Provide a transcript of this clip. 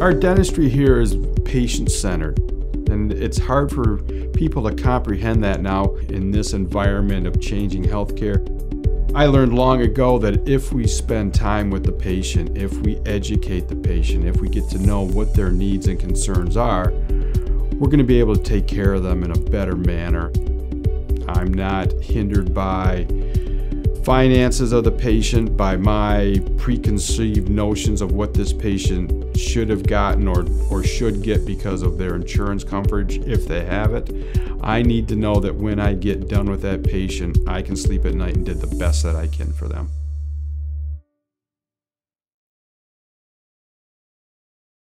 Our dentistry here is patient centered, and it's hard for people to comprehend that now in this environment of changing healthcare. I learned long ago that if we spend time with the patient, if we educate the patient, if we get to know what their needs and concerns are, we're going to be able to take care of them in a better manner. I'm not hindered by finances of the patient, by my preconceived notions of what this patient should have gotten or, or should get because of their insurance coverage, if they have it. I need to know that when I get done with that patient, I can sleep at night and did the best that I can for them.